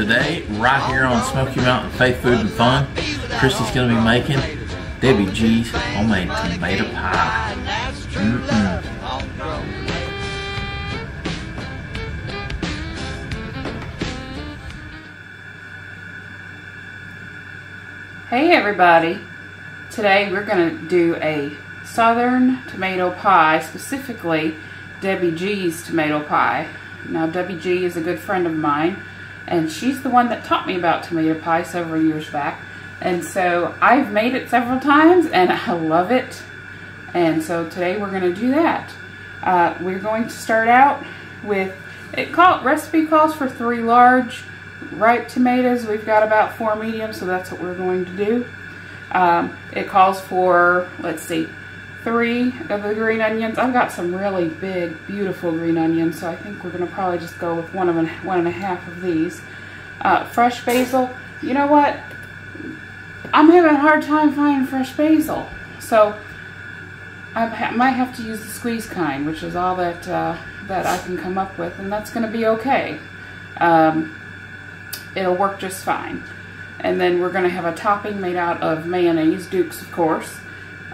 Today, right here on Smoky Mountain Faith Food and Fun, Christy's going to be making Debbie G's homemade tomato pie. Mm -mm. Hey everybody! Today we're going to do a southern tomato pie, specifically Debbie G's tomato pie. Now Debbie G is a good friend of mine and she's the one that taught me about tomato pie several years back. And so I've made it several times and I love it. And so today we're going to do that. Uh, we're going to start out with, it call, recipe calls for three large ripe tomatoes. We've got about four medium, so that's what we're going to do. Um, it calls for, let's see, three of the green onions. I've got some really big, beautiful green onions, so I think we're going to probably just go with one, of one and a half of these. Uh, fresh basil. You know what? I'm having a hard time finding fresh basil. So I might have to use the squeeze kind, which is all that, uh, that I can come up with, and that's going to be okay. Um, it'll work just fine. And then we're going to have a topping made out of mayonnaise, Duke's of course,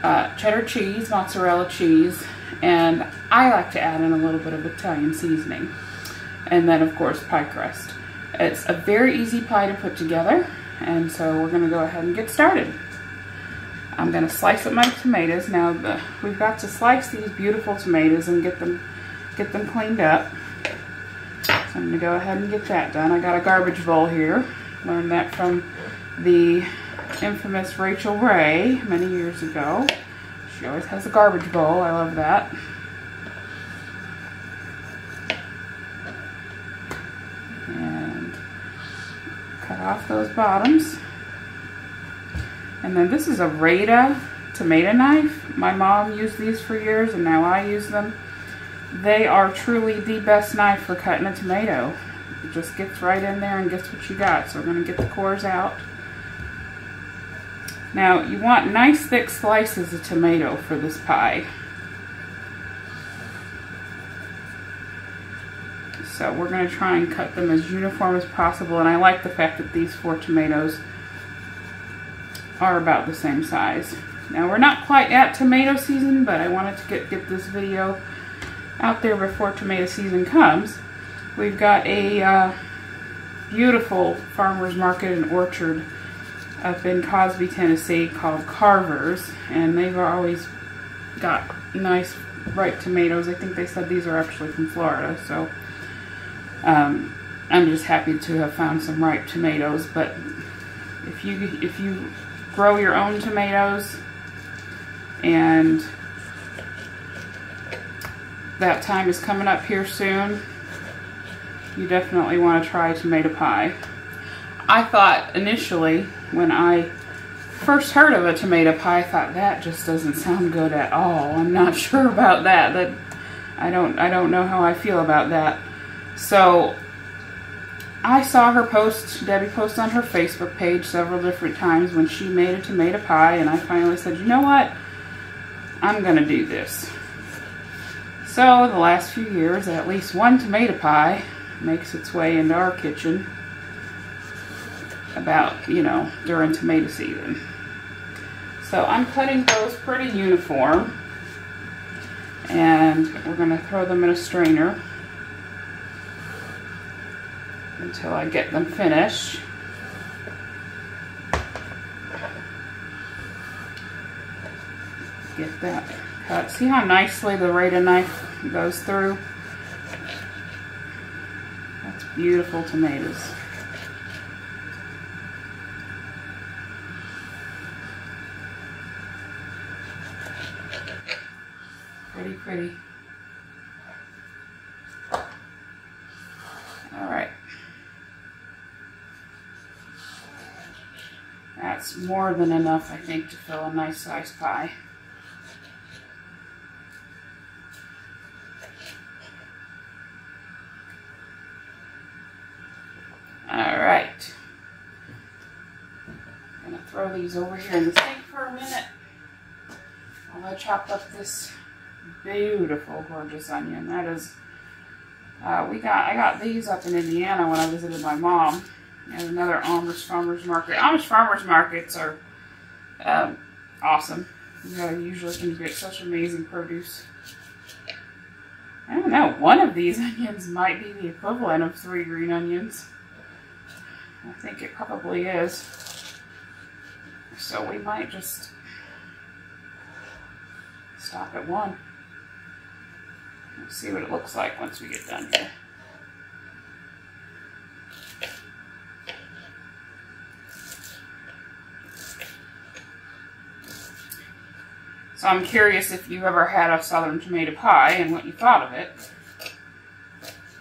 uh, cheddar cheese, mozzarella cheese, and I like to add in a little bit of Italian seasoning. And then, of course, pie crust. It's a very easy pie to put together, and so we're going to go ahead and get started. I'm going to slice up my tomatoes. Now, the, we've got to slice these beautiful tomatoes and get them, get them cleaned up. So I'm going to go ahead and get that done. I got a garbage bowl here. Learned that from the infamous Rachael Ray many years ago. She always has a garbage bowl. I love that. And cut off those bottoms. And then this is a Rada tomato knife. My mom used these for years and now I use them. They are truly the best knife for cutting a tomato. It just gets right in there and gets what you got. So we're going to get the cores out. Now, you want nice thick slices of tomato for this pie. So we're going to try and cut them as uniform as possible. And I like the fact that these four tomatoes are about the same size. Now we're not quite at tomato season, but I wanted to get, get this video out there before tomato season comes. We've got a uh, beautiful farmer's market and orchard up in Cosby, Tennessee called Carver's, and they've always got nice ripe tomatoes. I think they said these are actually from Florida, so um, I'm just happy to have found some ripe tomatoes. But if you if you grow your own tomatoes and that time is coming up here soon, you definitely want to try tomato pie. I thought initially when I first heard of a tomato pie, I thought that just doesn't sound good at all. I'm not sure about that. That I don't I don't know how I feel about that. So I saw her post, Debbie post on her Facebook page several different times when she made a tomato pie and I finally said, you know what? I'm to do this. So the last few years, at least one tomato pie makes its way into our kitchen about, you know, during tomato season. So I'm cutting those pretty uniform. And we're going to throw them in a strainer until I get them finished. Get that cut. See how nicely the Rada knife goes through? That's beautiful tomatoes. Pretty pretty. All right. That's more than enough, I think, to fill a nice size pie. All right. I'm gonna throw these over here in the sink for a minute while I chop up this beautiful, gorgeous onion. That is, uh, we got, I got these up in Indiana when I visited my mom. And another Amish farmers market. Amish farmers markets are um, awesome. You know, usually can get such amazing produce. I don't know. One of these onions might be the equivalent of three green onions. I think it probably is. So we might just stop at one. Let's see what it looks like once we get done here. So I'm curious if you've ever had a southern tomato pie and what you thought of it.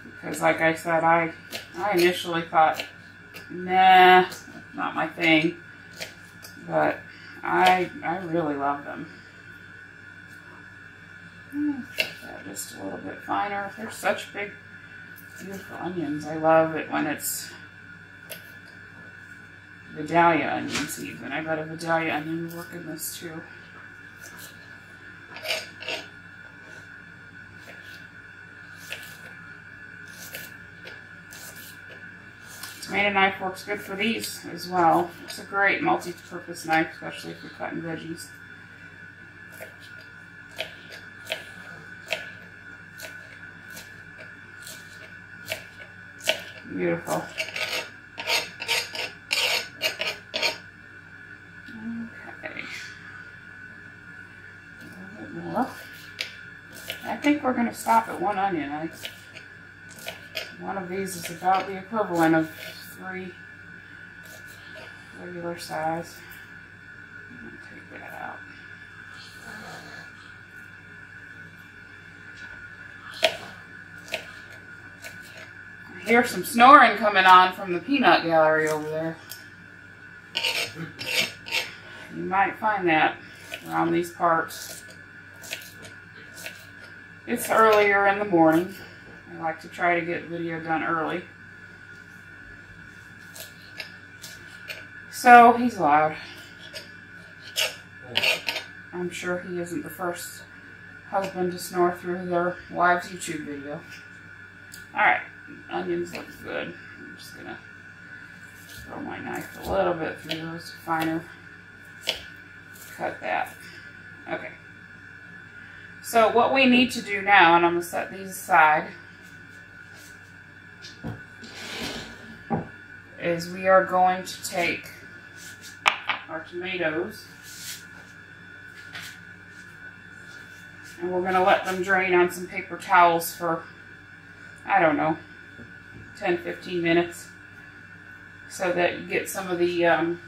Because like I said, I I initially thought, nah, not my thing. But I I really love them. Hmm. Just a little bit finer. They're such big, beautiful onions. I love it when it's Vidalia onions even. I bet a Vidalia onion work in this too. Tomato knife works good for these as well. It's a great multi-purpose knife, especially if you're cutting veggies. Beautiful. Okay. A little bit more. I think we're going to stop at one onion. I, one of these is about the equivalent of three regular size. Hear some snoring coming on from the peanut gallery over there. You might find that around these parts. It's earlier in the morning. I like to try to get video done early. So he's loud. I'm sure he isn't the first husband to snore through their wife's YouTube video. Alright, onions look good. I'm just gonna throw my knife a little bit through those finer cut that. Okay. So what we need to do now, and I'm gonna set these aside, is we are going to take our tomatoes and we're going to let them drain on some paper towels for, I don't know, 10, 15 minutes so that you get some of the, um,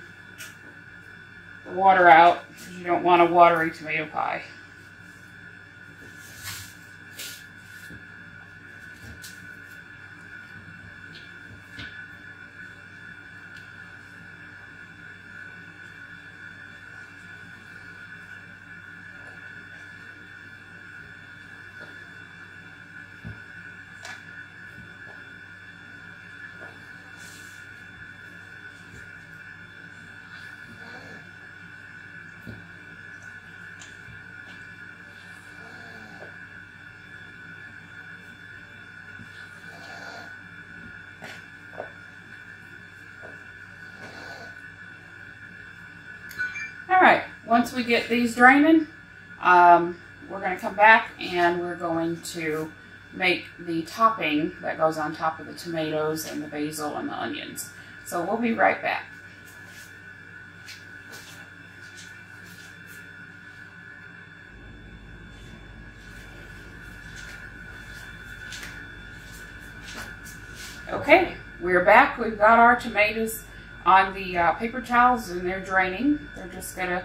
water out because you don't want a watery tomato pie. Once we get these draining, um, we're going to come back and we're going to make the topping that goes on top of the tomatoes and the basil and the onions. So we'll be right back. Okay, we're back. We've got our tomatoes on the uh, paper towels and they're draining. They're just gonna,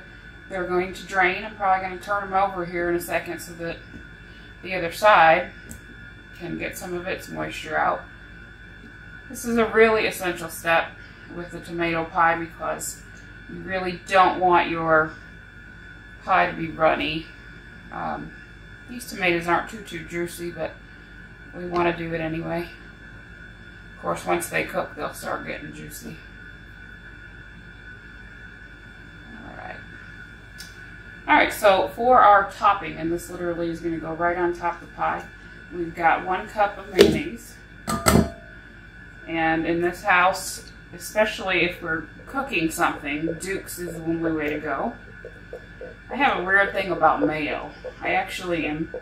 they're going to drain. I'm probably gonna turn them over here in a second so that the other side can get some of its moisture out. This is a really essential step with the tomato pie because you really don't want your pie to be runny. Um, these tomatoes aren't too, too juicy, but we want to do it anyway. Of course, once they cook, they'll start getting juicy. All right, so for our topping, and this literally is going to go right on top of the pie, we've got one cup of mayonnaise. And in this house, especially if we're cooking something, Duke's is the only way to go. I have a weird thing about mayo. I actually am.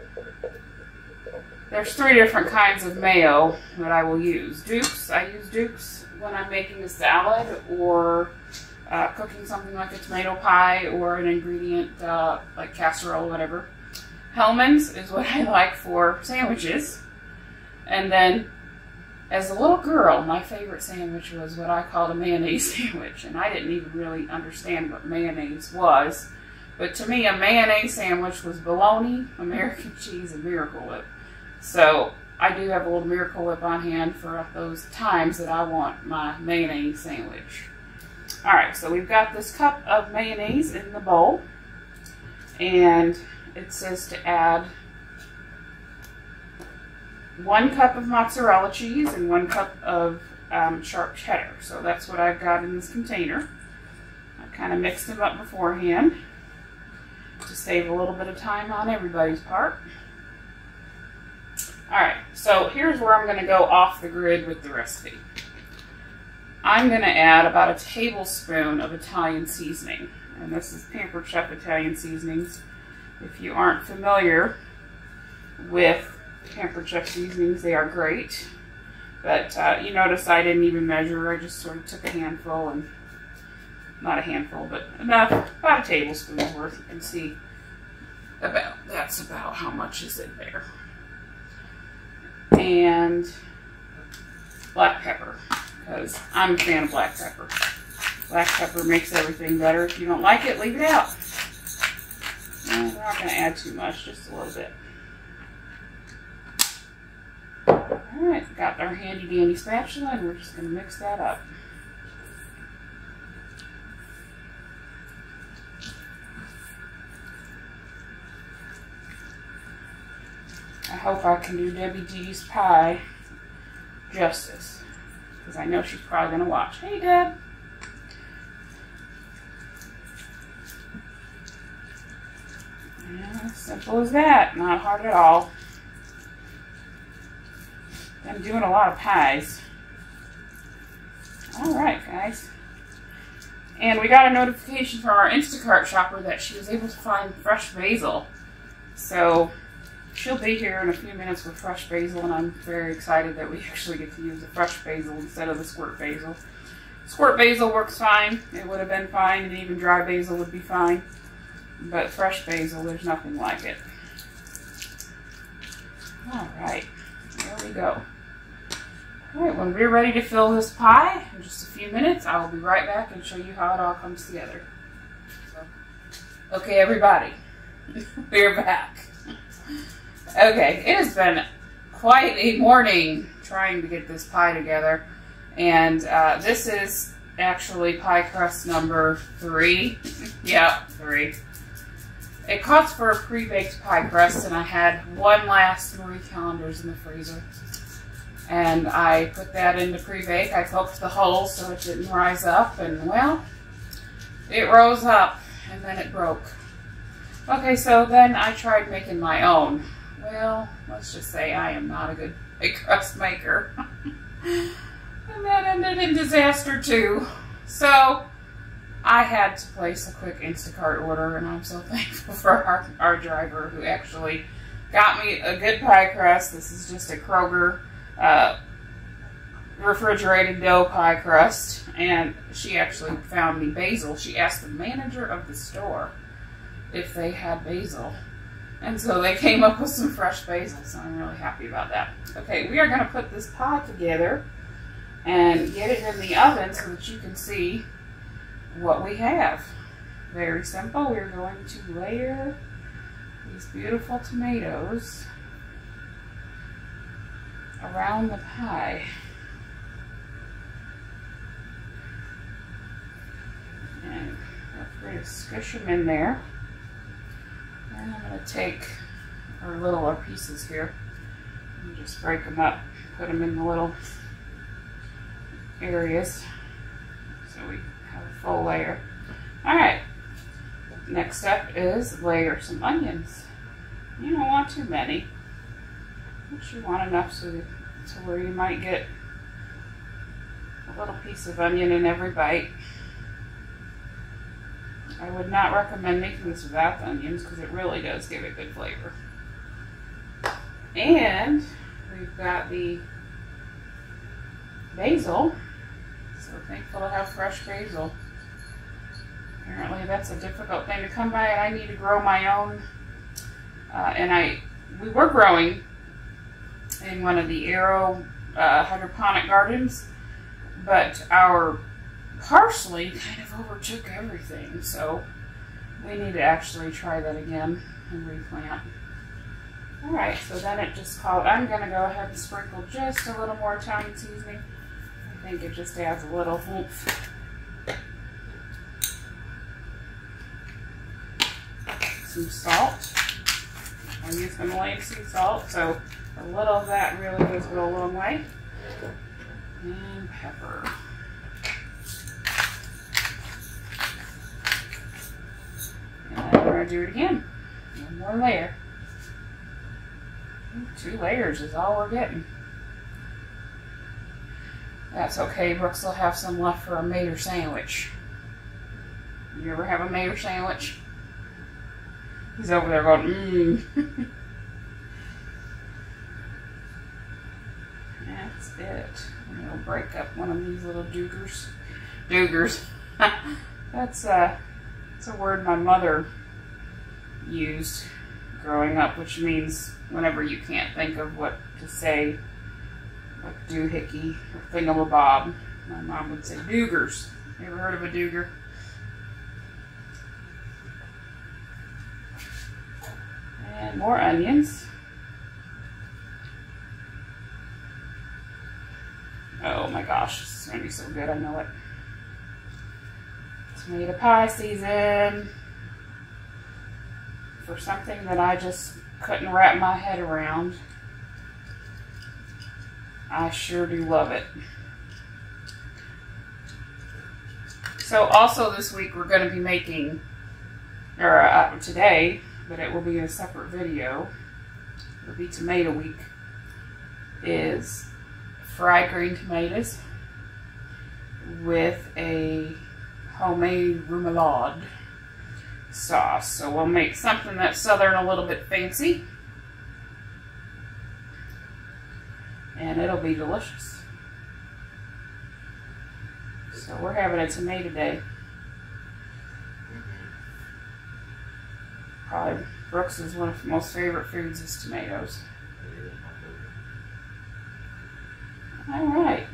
There's three different kinds of mayo that I will use. Duke's, I use Duke's when I'm making a salad or uh, cooking something like a tomato pie or an ingredient uh, like casserole, whatever. Hellmann's is what I like for sandwiches. And then as a little girl, my favorite sandwich was what I called a mayonnaise sandwich. And I didn't even really understand what mayonnaise was. But to me, a mayonnaise sandwich was bologna, American cheese, and Miracle Whip. So I do have a little Miracle Whip on hand for those times that I want my mayonnaise sandwich. All right, so we've got this cup of mayonnaise in the bowl. And it says to add one cup of mozzarella cheese and one cup of um, sharp cheddar. So that's what I've got in this container. I kind of mixed them up beforehand to save a little bit of time on everybody's part. All right, so here's where I'm gonna go off the grid with the recipe. I'm gonna add about a tablespoon of Italian seasoning. And this is Pampered Chef Italian seasonings. If you aren't familiar with Pampered Chef seasonings, they are great. But uh, you notice I didn't even measure, I just sort of took a handful and not a handful, but enough, about a tablespoon's worth. You can see about, that's about how much is in there. And black pepper, because I'm a fan of black pepper. Black pepper makes everything better. If you don't like it, leave it out. we're not going to add too much, just a little bit. Alright, got our handy dandy spatula and we're just going to mix that up. I hope I can do Debbie G's pie justice. Because I know she's probably going to watch. Hey, Deb. Yeah, simple as that. Not hard at all. I'm doing a lot of pies. All right, guys. And we got a notification from our Instacart shopper that she was able to find fresh basil. So she'll be here in a few minutes with fresh basil, and I'm very excited that we actually get to use the fresh basil instead of the squirt basil. Squirt basil works fine. It would have been fine, and even dry basil would be fine. But fresh basil, there's nothing like it. All right, there we go. All right, when we're ready to fill this pie, in just a few minutes, I will be right back and show you how it all comes together. So, okay, everybody, we're back. Okay, it has been quite a morning trying to get this pie together. And uh, this is actually pie crust number three. yep, three. It calls for a pre-baked pie crust, and I had one last Marie Callender's in the freezer. And I put that into pre-bake. I poked the hole so it didn't rise up, and well, it rose up, and then it broke. Okay, so then I tried making my own. Well, let's just say I am not a good pie crust maker. and that ended in disaster too. So I had to place a quick Instacart order, and I'm so thankful for our, our driver who actually got me a good pie crust. This is just a Kroger uh, refrigerated dough pie crust, and she actually found me basil. She asked the manager of the store if they had basil. And so they came up with some fresh basil, so I'm really happy about that. Okay, we are going to put this pie together and get it in the oven so that you can see what we have. Very simple. We're going to layer these beautiful tomatoes around the pie. And we're going to squish them in there. And I'm going to take our littler pieces here and just break them up, put them in the little areas so we have a full layer. All right, next step is layer some onions. You don't want too many, but you want enough so to where you might get a little piece of onion in every bite. I would not recommend making this without the onions because it really does give it good flavor. And we've got the basil. So thankful to have fresh basil. Apparently that's a difficult thing to come by and I need to grow my own. Uh, and I, we were growing in one of the Aero uh, hydroponic gardens, but our parsley kind of overtook everything, so we need to actually try that again and replant. Alright, so then it just called, I'm going to go ahead and sprinkle just a little more Italian seasoning. I think it just adds a little oomph. Some salt. I use Himalayan sea salt, so a little of that really does go a long way. And pepper. And then we're going to do it again. One more layer. Two layers is all we're getting. That's okay, Brooks will have some left for a mater sandwich. You ever have a mater sandwich? He's over there going, mmm. That's it. I'm gonna break up one of these little dugers. Dugers. that's uh it's a word my mother used growing up, which means whenever you can't think of what to say, like doohickey or thingamabob, my mom would say doogers. You ever heard of a dooger? And more onions. Oh my gosh, this is gonna be so good, I know it. Tomato pie season. For something that I just couldn't wrap my head around. I sure do love it. So also this week we're going to be making, or uh, today, but it will be a separate video. It'll be tomato week. Is fried green tomatoes with a homemade remoulade sauce. So we'll make something that's southern a little bit fancy. And it'll be delicious. So we're having a tomato day. Probably Brooks is one of the most favorite foods is tomatoes. All right.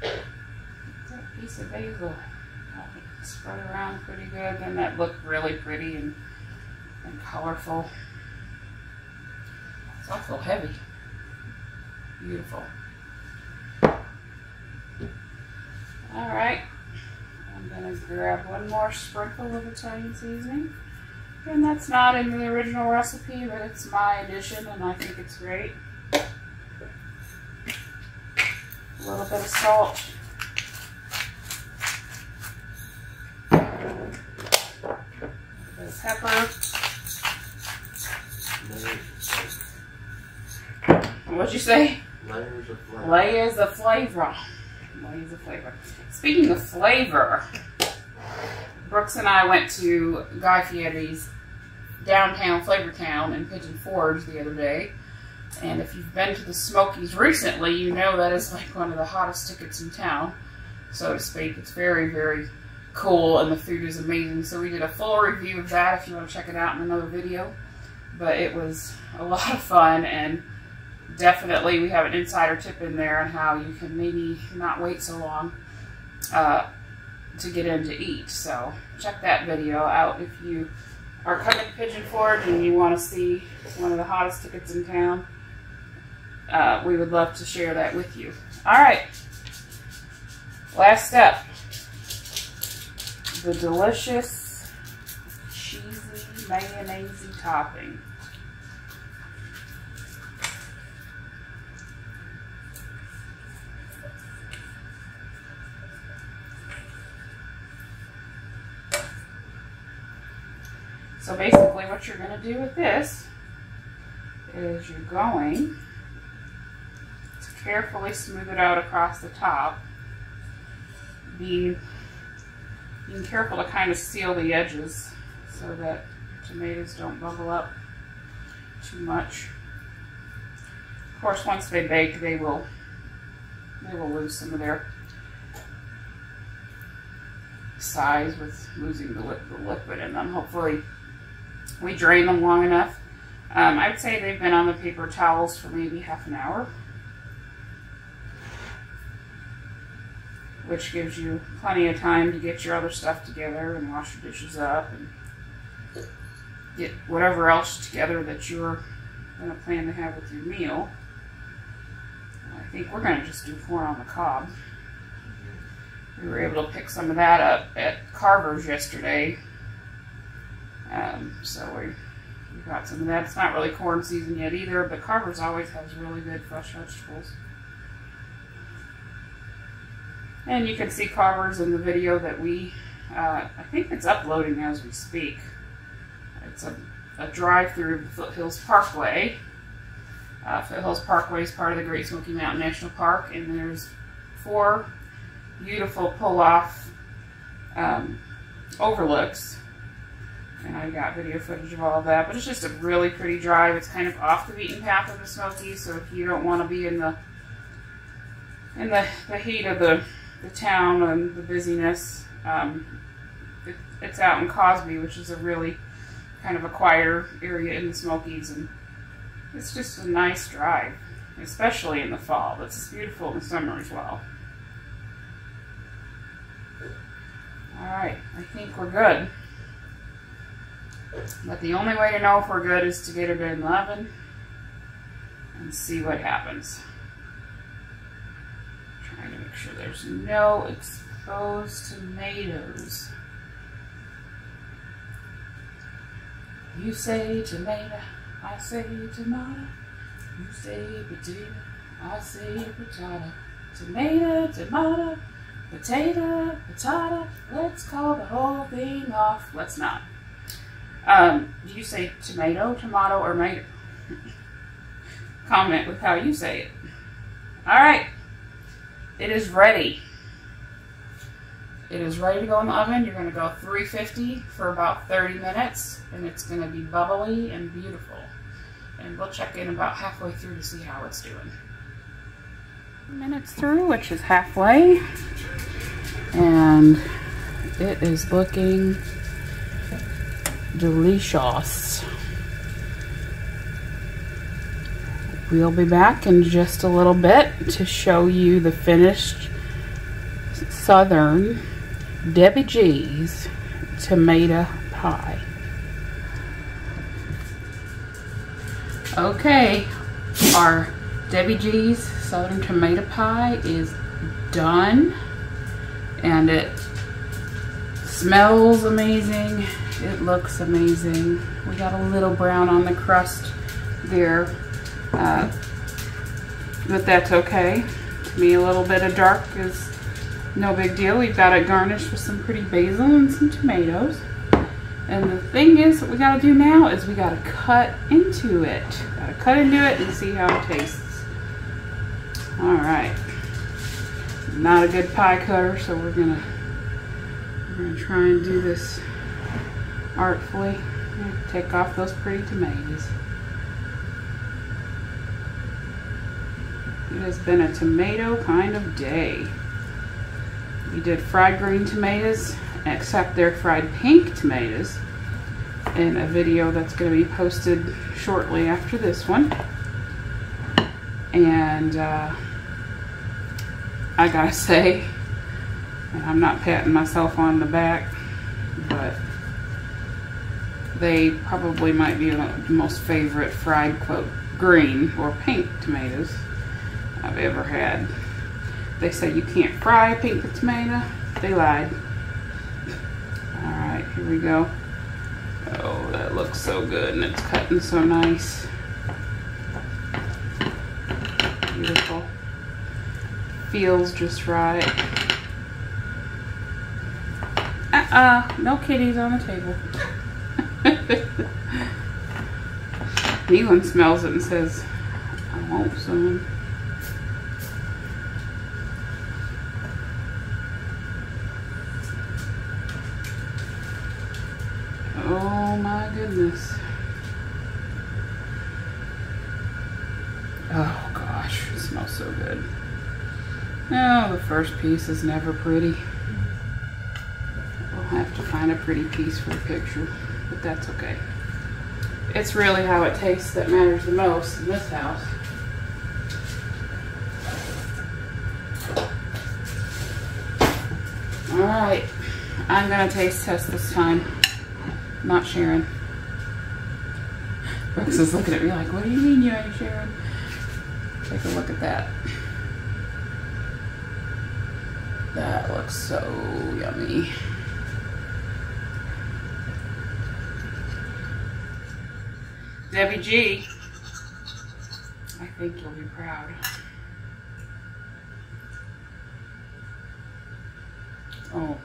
That piece of basil spread around pretty good. and that looked really pretty and, and colorful. It's also heavy. Beautiful. All right. I'm to grab one more sprinkle of Italian seasoning. And that's not in the original recipe, but it's my addition and I think it's great. A little bit of salt. Pepper. What'd you say? Layers of flavor. Layers of flavor. Layers of flavor. Speaking of flavor, Brooks and I went to Guy Fieri's downtown Flavortown in Pigeon Forge the other day. And if you've been to the Smokies recently, you know that is like one of the hottest tickets in town, so to speak. It's very, very cool and the food is amazing. So we did a full review of that if you want to check it out in another video. But it was a lot of fun and definitely we have an insider tip in there on how you can maybe not wait so long uh, to get in to eat. So check that video out if you are coming to Pigeon Forge and you want to see one of the hottest tickets in town. Uh, we would love to share that with you. All right, last step the delicious cheesy mayonnaise topping. So basically what you're going to do with this is you're going to carefully smooth it out across the top. Being, being careful to kind of seal the edges so that tomatoes don't bubble up too much. Of course, once they bake, they will they will lose some of their size with losing the, the liquid in them. Hopefully, we drain them long enough. Um, I'd say they've been on the paper towels for maybe half an hour. Which gives you plenty of time to get your other stuff together and wash your dishes up and get whatever else together that you're going to plan to have with your meal. I think we're going to just do corn on the cob. We were able to pick some of that up at Carver's yesterday. Um, so we, we got some of that. It's not really corn season yet either, but Carver's always has really good fresh vegetables. And you can see Carver's in the video that we, uh, I think it's uploading as we speak. It's a, a drive through Foothills Parkway. Uh, Foothills Parkway is part of the Great Smoky Mountain National Park, and there's four beautiful pull-off um, overlooks. And I got video footage of all of that, but it's just a really pretty drive. It's kind of off the beaten path of the Smokies, so if you don't want to be in the in the, the heat of the, the town and the busyness, um, it, it's out in Cosby, which is a really kind of a quieter area in the Smokies, and it's just a nice drive, especially in the fall. But it's beautiful in the summer as well. Alright, I think we're good. But the only way to know if we're good is to get in the oven and see what happens. Sure there's no exposed tomatoes. You say tomato, I say tomato. You say potato, I say potato. Tomato, tomato, potato, potato. Let's call the whole thing off. Let's not. Um, do you say tomato, tomato, or tomato? Comment with how you say it. All right. It is ready. It is ready to go in the oven. You're going to go 350 for about 30 minutes, and it's going to be bubbly and beautiful. And we'll check in about halfway through to see how it's doing. Minutes through, which is halfway, and it is looking delicious. We'll be back in just a little bit to show you the finished Southern Debbie G's tomato pie. Okay, our Debbie G's Southern Tomato Pie is done and it smells amazing. It looks amazing. We got a little brown on the crust there, uh, but that's okay. To me, a little bit of dark is no big deal. We've got it garnished with some pretty basil and some tomatoes. And the thing is, what we gotta do now is we gotta cut into it. Gotta cut into it and see how it tastes. All right. Not a good pie cutter, so we're gonna we're gonna try and do this artfully. Take off those pretty tomatoes. It has been a tomato kind of day. We did fried green tomatoes, except they're fried pink tomatoes in a video that's going to be posted shortly after this one. And uh, I gotta say, and I'm not patting myself on the back, but they probably might be the most favorite fried quote green or pink tomatoes I've ever had. They say you can't fry a pink tomato. They lied. Alright, here we go. Oh, that looks so good and it's cutting so nice. Beautiful. Feels just right. Uh-uh, no kitties on the table. Neelan smells it and says, I want some. First piece is never pretty. We'll have to find a pretty piece for the picture, but that's okay. It's really how it tastes that matters the most in this house. All right, I'm gonna taste test this time. Not Sharon. Brooks is looking at me like, what do you mean you ain't Sharon? Take a look at that. That looks so yummy. Debbie G, I think you'll be proud. Oh.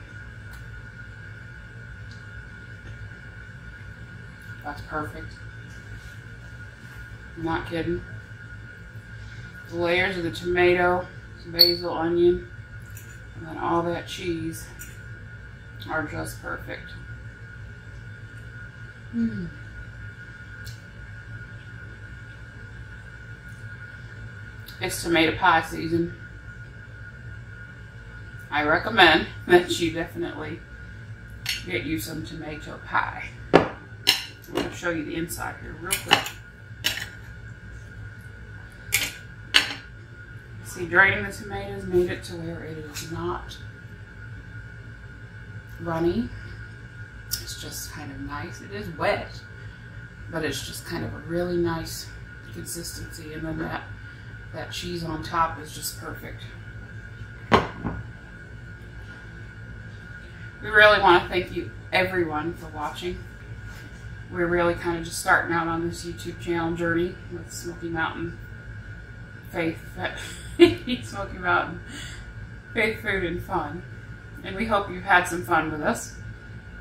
That's perfect. I'm not kidding. The layers of the tomato, basil, onion, and then all that cheese are just perfect. Mm. It's tomato pie season. I recommend that you definitely get you some tomato pie. I'm going to show you the inside here real quick. See, draining the tomatoes made it to where it is not runny. It's just kind of nice. It is wet, but it's just kind of a really nice consistency. And then that, that cheese on top is just perfect. We really want to thank you, everyone, for watching. We're really kind of just starting out on this YouTube channel journey with Smoky Mountain Faith, Smoky Mountain Faith Food and Fun. And we hope you've had some fun with us.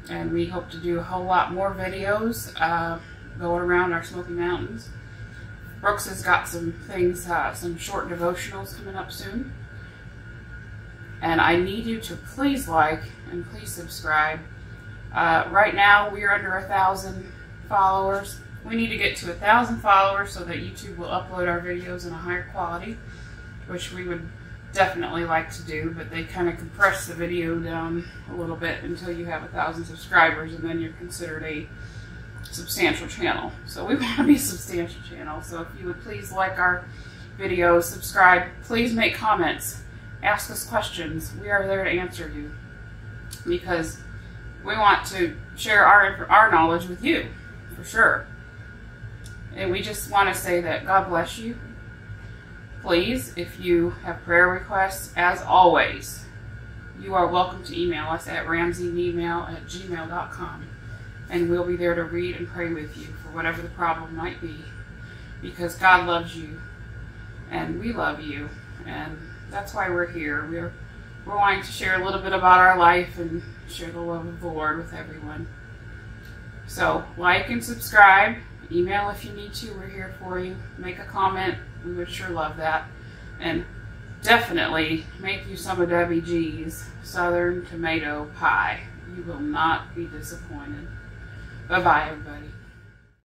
And we hope to do a whole lot more videos uh, going around our Smoky Mountains. Brooks has got some things, uh, some short devotionals coming up soon. And I need you to please like and please subscribe. Uh, right now, we are under a thousand followers. We need to get to a thousand followers so that YouTube will upload our videos in a higher quality, which we would definitely like to do, but they kind of compress the video down a little bit until you have a thousand subscribers, and then you're considered a substantial channel. So we want to be a substantial channel. So if you would please like our videos, subscribe, please make comments ask us questions. We are there to answer you because we want to share our our knowledge with you for sure. And we just want to say that God bless you. Please, if you have prayer requests, as always, you are welcome to email us at ramseykneemail at gmail.com. And we'll be there to read and pray with you for whatever the problem might be. Because God loves you and we love you. And that's why we're here. We're we're wanting to share a little bit about our life and share the love of the Lord with everyone. So like and subscribe. Email if you need to. We're here for you. Make a comment. We would sure love that. And definitely make you some of Debbie G's Southern Tomato Pie. You will not be disappointed. Bye-bye, everybody.